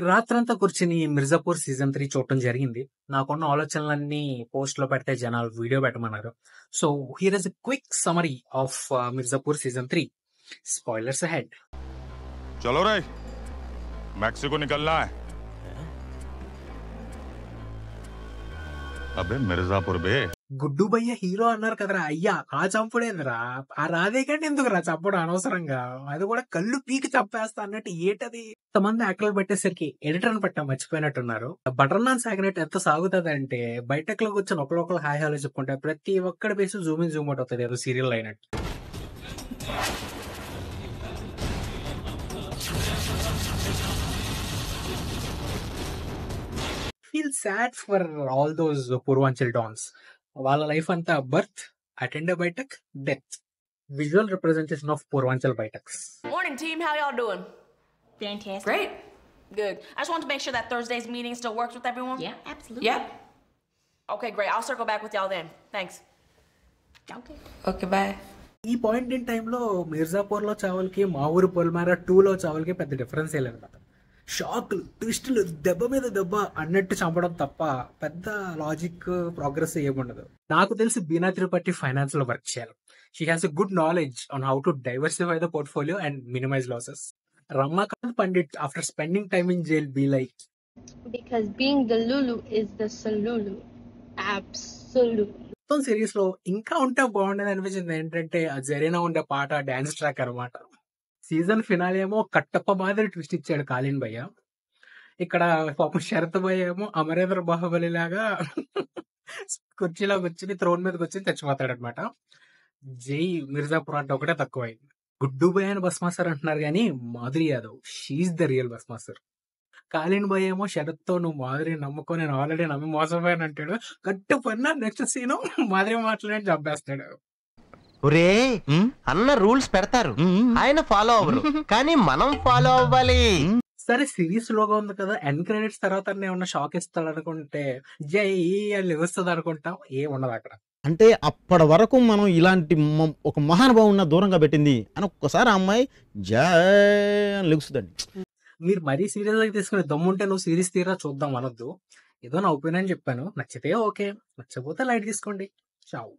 రాత్రంతా కూర్చుని Mirzapur season three చూడటం జరిగింది. నాకున్న ఆలోచనలన్నీ పోస్ట్లో పెడితే జనాలు వీడియో పెట్టమన్నారు. So here is quick summary of Mirzapur season three. Spoilers head చలో రే మెక్సికో నికల్నా అబే మిర్జాపూర్ బే. గుడ్డు బయ్య హీరో అన్నారు కదరా. అయ్యా ఆ చంపుడేందిరా? ఆ రాధే కంటే ఎందుకు రా చంపడం అనవసరంగా? అది కూడా కళ్ళు పీకి చంపేస్తా అన్నట్టు ఏటది? ఇంతమంది యాక్టర్లు పెట్టేసరికి ఎడిటర్ అని పెట్టా మర్చిపోయినట్టున్నారు. బటర్ నాన్ సాగినట్టు ఎంత సాగుతుంది అంటే బయటకు కూర్చొని ఒకరొకరు హాయ్ హాలో చెప్పుకుంటే ప్రతి ఒక్కడి బేసి జూమ్ ఇన్ జూమ్ అవుట్ అవుతుంది. ఏదో సీరియల్ అయినట్టు. Feel sad for all those Purvanchal dons వాళ్ళ లైఫ్ అంతా birth attend baithak death visual representation of Purvanchal baithaks Morning, team. How y'all doing? Fantastic. Great. Good. I just wanted to make sure that Thursday's meeting still works with everyone. Yeah, absolutely. Yeah. Okay, great. I'll circle back with y'all then. Thanks. Okay. Okay, bye. ఈ point in టైంలో మిర్జాపూర్ లో చావల్కి మా ఊరు పొలిమార two లో చావల్కి పెద్ద difference ఏ లేదు షాక్లు ట్విస్టులు దెబ్బ మీద దెబ్బ అన్నట్టు చంపడం తప్ప పెద్ద లాజిక్ ప్రోగ్రెస్ ఏముండదు. నాకు తెలిసి బీనా తిరుపతి ఫైనాన్స్లో వర్క్ చేయాలి. She has a good knowledge on how to diversify the portfolio and minimise losses Ramakant Pandit after spending time in jail be like because being the Lulu is the Salulu. Absolutely. మొత్తం సిరీస్లో ఇంకా ఉంటే బాగుండేది అనిపించింది. ఏంటంటే జరీనా ఉండే పాట dance track అనమాట సీజన్ ఫినాల్ ఏమో కట్టప్ప మాదిరి ట్విస్ట్ ఇచ్చాడు కాలిన్ భయ్య. ఇక్కడ పాపం శరత్ భయ్య ఏమో అమరేంద్ర బాహుబలి లాగా కుర్చీలో కూర్చుని త్రోన్ మీద కూర్చొని చచ్చిపోతాడు అనమాట జై మిర్జాపూర్ అంటే ఒకటే తక్కువైంది. గుడ్డు భయ్ అని బస్మాస్టర్ అంటున్నారు కానీ Madhuri Yadav she the real boss master Kaleen భయ్ ఏమో శరత్తో నువ్వు మాధురి నమ్ముకో నేను ఆల్రెడీ నమ్మి మోసపోయాను అంటాడు గట్టు పన్న నెక్స్ట్ సీను మాధురి మాట్లాడి చంపేస్తాడు. ఒరే అన్న రూల్స్ పెడతారు. ఆయన ఫాలో అవ్వరు. కానీ మనం ఫాలో అవ్వాలి. సరే సిరీస్ లోగా ఉంది కదా ఎండ్ క్రెడిట్స్ తర్వాత ఏమన్నా షాక్ ఇస్తాడు అనుకుంటే జై అని వస్తుంది అనుకుంటాం. ఏం ఉండదు అక్కడ. అంటే అప్పటి వరకు మనం ఇలాంటి ఒక మహానుభావున్న దూరంగా పెట్టింది అని ఒక్కసారి ఆ అమ్మాయి జై అని లెగుస్తుందండి. మీరు మరీ సీరియస్గా తీసుకుని దమ్ముంటే నువ్వు సిరీస్ తీరా చూద్దాం అనొద్దు. ఏదో నా ఒపీనియన్ చెప్పాను. నచ్చితే ఓకే. నచ్చకపోతే లైట్ తీసుకోండి. చావు.